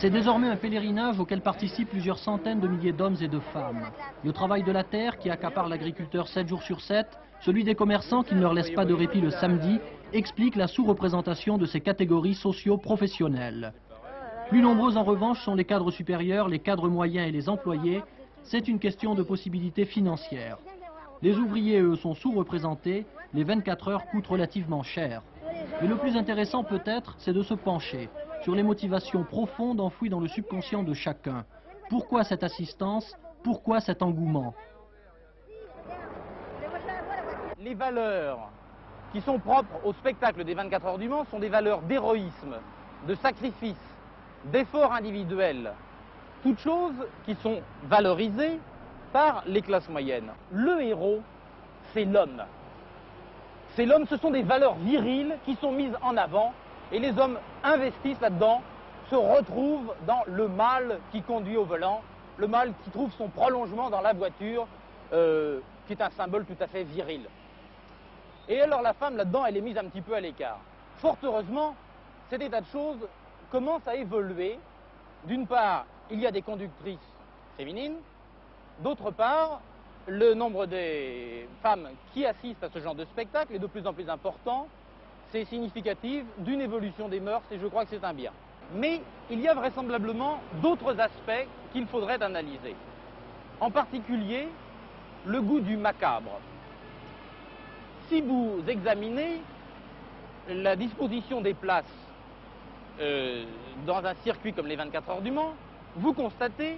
C'est désormais un pèlerinage auquel participent plusieurs centaines de milliers d'hommes et de femmes. Le travail de la terre qui accapare l'agriculteur 7 jours sur 7, celui des commerçants qui ne leur laissent pas de répit le samedi, explique la sous-représentation de ces catégories socio-professionnelles. Plus nombreux en revanche sont les cadres supérieurs, les cadres moyens et les employés. C'est une question de possibilités financières. Les ouvriers, eux, sont sous-représentés. Les 24 heures coûtent relativement cher. Mais le plus intéressant peut-être, c'est de se pencher sur les motivations profondes enfouies dans le subconscient de chacun. Pourquoi cette assistance? Pourquoi cet engouement? Les valeurs qui sont propres au spectacle des 24 heures du Mans sont des valeurs d'héroïsme, de sacrifice, d'effort individuel. Toutes choses qui sont valorisées par les classes moyennes. Le héros, c'est l'homme. C'est l'homme, ce sont des valeurs viriles qui sont mises en avant et les hommes investissent là-dedans, se retrouvent dans le mal qui conduit au volant, le mal qui trouve son prolongement dans la voiture, euh, qui est un symbole tout à fait viril. Et alors la femme là-dedans, elle est mise un petit peu à l'écart. Fort heureusement, cet état de choses commence à évoluer. D'une part, il y a des conductrices féminines, d'autre part, le nombre des femmes qui assistent à ce genre de spectacle est de plus en plus important. C'est significatif d'une évolution des mœurs et je crois que c'est un bien. Mais il y a vraisemblablement d'autres aspects qu'il faudrait analyser. En particulier, le goût du macabre. Si vous examinez la disposition des places euh, dans un circuit comme les 24 heures du Mans, vous constatez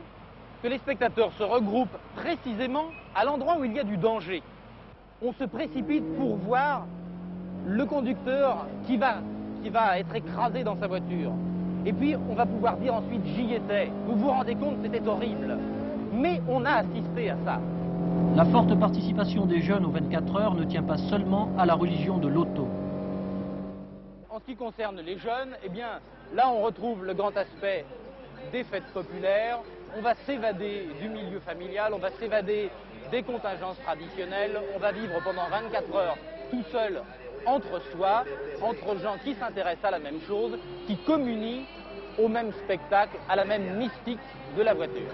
que les spectateurs se regroupent précisément à l'endroit où il y a du danger. On se précipite pour voir le conducteur qui va, qui va être écrasé dans sa voiture. Et puis on va pouvoir dire ensuite j'y étais. Vous vous rendez compte, c'était horrible. Mais on a assisté à ça. La forte participation des jeunes aux 24 heures ne tient pas seulement à la religion de l'auto. En ce qui concerne les jeunes, eh bien, là on retrouve le grand aspect des fêtes populaires. On va s'évader du milieu familial, on va s'évader des contingences traditionnelles, on va vivre pendant 24 heures tout seul entre soi, entre gens qui s'intéressent à la même chose, qui communient au même spectacle, à la même mystique de la voiture.